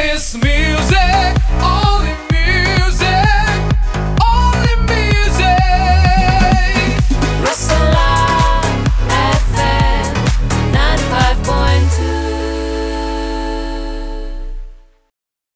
It's music.